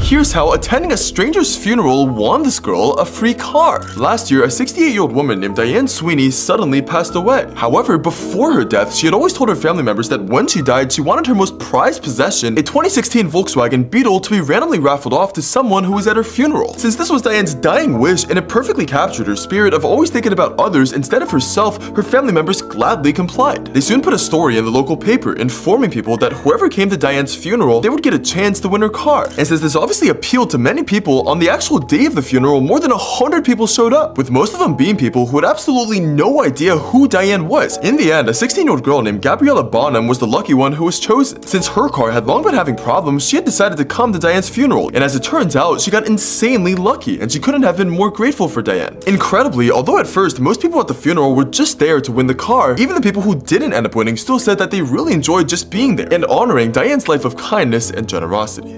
Here's how attending a stranger's funeral won this girl a free car. Last year, a 68-year-old woman named Diane Sweeney suddenly passed away. However, before her death, she had always told her family members that when she died, she wanted her most prized possession, a 2016 Volkswagen Beetle, to be randomly raffled off to someone who was at her funeral. Since this was Diane's dying wish and it perfectly captured her spirit of always thinking about others instead of herself, her family members gladly complied. They soon put a story in the local paper informing people that whoever came to Diane's funeral, they would get a chance to win her car. And since this obviously appealed to many people, on the actual day of the funeral, more than 100 people showed up, with most of them being people who had absolutely no idea who Diane was. In the end, a 16-year-old girl named Gabriella Bonham was the lucky one who was chosen. Since her car had long been having problems, she had decided to come to Diane's funeral, and as it turns out, she got insanely lucky, and she couldn't have been more grateful for Diane. Incredibly, although at first, most people at the funeral were just there to win the car, even the people who didn't end up winning still said that they really enjoyed just being there, and honoring Diane's life of kindness and generosity.